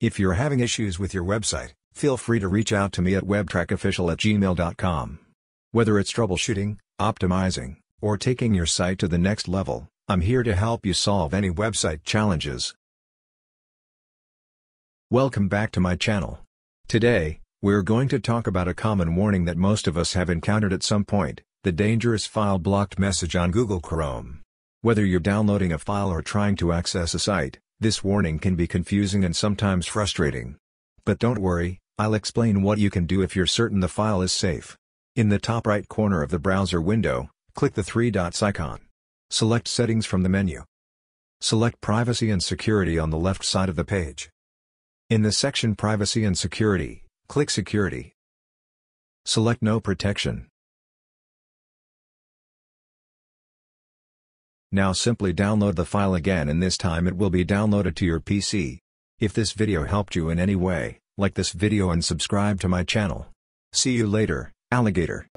If you're having issues with your website, feel free to reach out to me at webtrackofficial at gmail.com. Whether it's troubleshooting, optimizing, or taking your site to the next level, I'm here to help you solve any website challenges. Welcome back to my channel. Today, we're going to talk about a common warning that most of us have encountered at some point, the dangerous file blocked message on Google Chrome. Whether you're downloading a file or trying to access a site, this warning can be confusing and sometimes frustrating. But don't worry, I'll explain what you can do if you're certain the file is safe. In the top right corner of the browser window, click the three dots icon. Select Settings from the menu. Select Privacy and Security on the left side of the page. In the section Privacy and Security, click Security. Select No Protection. Now simply download the file again and this time it will be downloaded to your PC. If this video helped you in any way, like this video and subscribe to my channel. See you later, alligator.